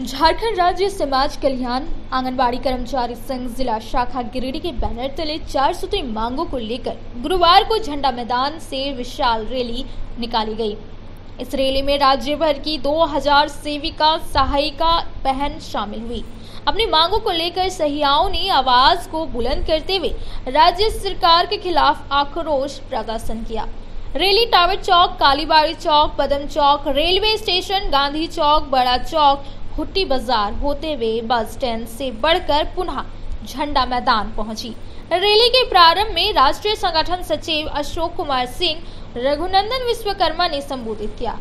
झारखंड राज्य समाज कल्याण आंगनबाड़ी कर्मचारी संघ जिला शाखा गिरिडीह के बैनर तले चार सूत्री मांगों को लेकर गुरुवार को झंडा मैदान से विशाल रैली निकाली गई। इस रैली में राज्य भर की 2000 सेविका, सहायिका, बहन शामिल हुई। अपनी मांगों को लेकर सहियाओं ने आवाज़ को बुलंद करते हुए राज्य सरकार के खिलाफ आक्रोश प्रदर्शन किया। Rally Tower Chowk, Kalibari Chowk, Padam Chowk, railway station, Gandhi Chowk, Bada Chowk Hutti बाज़ार होते हुए बस स्टैंड से बढ़कर पुनः झंडा मैदान पहुँची। रैली के प्रारंभ में राष्ट्रीय संगठन सचिव अशोक कुमार सिंह, रघुनंदन विश्वकर्मा ने संबोधित किया।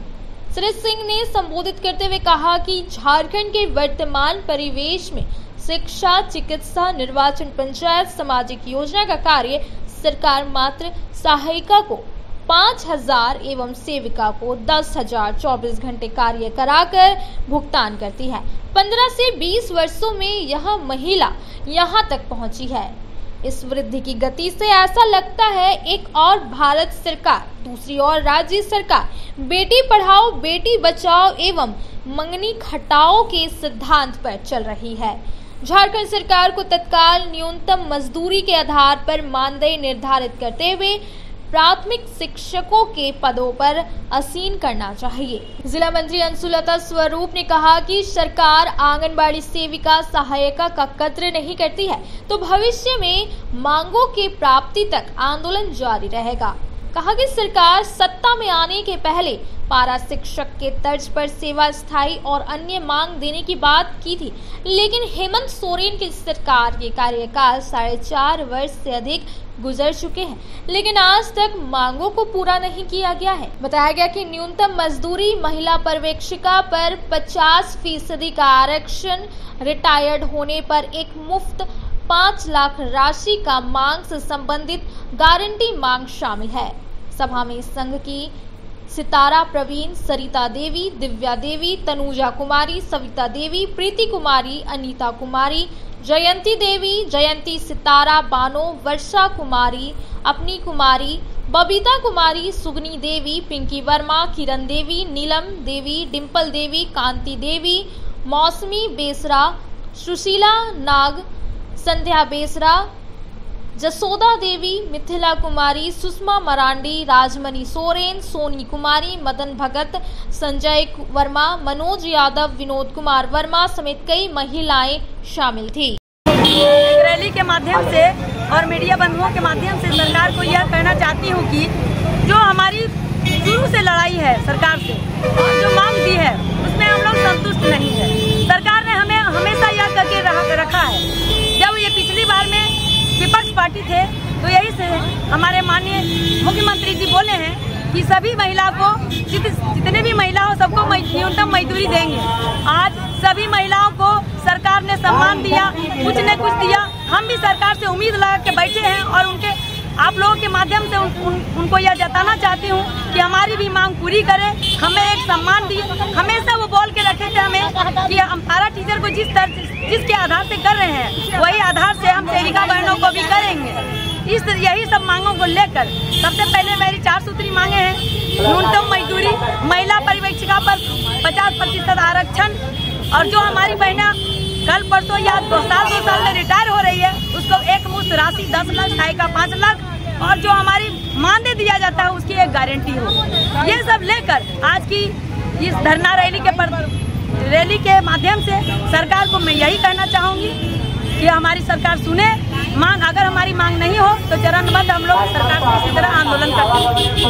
श्री सिंह ने संबोधित करते हुए कहा कि झारखंड के वर्तमान परिवेश में शिक्षा, चिकित्सा, निर्वाचन, पंचायत, सामाजिक योजना का कार्य सरकार मात्र सहायिका को पाँच हज़ार एवं सेविका को दस हज़ार चौबीस घंटे कार्य कराकर भुगतान करती है। पंद्रह से बीस वर्षों में यह महिला यहाँ तक पहुँची है। इस वृद्धि की गति से ऐसा लगता है एक और भारत सरकार, दूसरी ओर राज्य सरकार, बेटी पढ़ाओ, बेटी बचाओ एवं मंगनी खटाओ के सिद्धांत पर चल रही है। झारखंड सरकार को तत्काल न्यूनतम मजदूरी के आधार पर मानदेय निर्धारित करते हुए प्राथमिक शिक्षकों के पदों पर असीन करना चाहिए। जिला मंत्री अंशुलता स्वरूप ने कहा कि सरकार आंगनबाड़ी सेविका सहायिका का कत्र नहीं करती है तो भविष्य में मांगों की प्राप्ति तक आंदोलन जारी रहेगा। कहा कि सरकार सत्ता में आने के पहले पारा शिक्षक के तर्ज पर सेवा स्थायी और अन्य मांग देने की बात की थी, लेकिन हेमंत सोरेन की सरकार के कार्यकाल साढ़े चार वर्ष से अधिक गुजर चुके हैं, लेकिन आज तक मांगों को पूरा नहीं किया गया है। बताया गया कि न्यूनतम मजदूरी महिला पर्यवेक्षिका पर 50 फ़ीसदी का आरक्षण, रिटायर्ड होने पर एक मुफ़्त पाँच लाख राशि का मांग से संबंधित गारंटी मांग शामिल है। सभा में संघ की सितारा प्रवीण, सरिता देवी, दिव्या देवी, तनुजा कुमारी, सविता देवी, प्रीति कुमारी, अनीता कुमारी, जयंती देवी, जयंती सितारा, बानो, वर्षा कुमारी, अपनी कुमारी, बबीता कुमारी, सुगनी देवी, पिंकी वर्मा, किरण देवी, नीलम देवी डिम्पल देवी, कांति देवी, मौसमी बेसरा, सुशीला नाग, संध्या बेसरा जसोदा देवी, मिथिला कुमारी, सुषमा मरांडी, राजमणि सोरेन, सोनी कुमारी, मदन भगत, संजय वर्मा, मनोज यादव, विनोद कुमार वर्मा समेत कई महिलाएँ शामिल थी। रैली के माध्यम से और मीडिया बंधुओं के माध्यम से सरकार को यह कहना चाहती हूँ कि जो हमारी शुरू से लड़ाई है सरकार से जो मांग दी है, उसमें हम लोग संतुष्ट नहीं है सरकार ने हमें हमेशा यह करके रखा है जब ये पिछली बार में विपक्ष पार्टी थे तो यही से हमारे माननीय मुख्यमंत्री जी बोले हैं कि सभी महिला को जित, जितने भी महिला हो सबको न्यूनतम मजदूरी देंगे। आज सभी महिलाओं को सरकार ने सम्मान दिया कुछ न कुछ दिया। हम भी सरकार से उम्मीद लगा के बैठे हैं और उनके आप लोगों के माध्यम से उन, उन, उनको यह जताना चाहती हूँ कि हमारी भी मांग पूरी करें हमें एक सम्मान दिए। हमेशा वो बोल के रखे थे हमें कि हम पारा टीचर को जिस तरह जिसके आधार से कर रहे हैं वही आधार से हम सेविका बहनों को भी करेंगे। इस यही सब मांगों को लेकर सबसे पहले मेरी चार सूत्री मांगे हैं। न्यूनतम मजदूरी, महिला परिवेक्षिका पर पचास प्रतिशत आरक्षण और जो हमारी बहना कल परसों या दो साल दो साल में रिटायर हो रही है, उसको एक मुश्त राशि दस लाख, ढाई का पाँच लाख और जो हमारी मानदेय दिया जाता है, उसकी एक गारंटी हो। ये सब लेकर आज की इस धरना रैली के पर, रैली के माध्यम से सरकार को मैं यही कहना चाहूँगी कि हमारी सरकार सुने। मांग, अगर हमारी मांग नहीं हो तो चरणबद्ध हम लोग सरकार को इसी तरह आंदोलन करते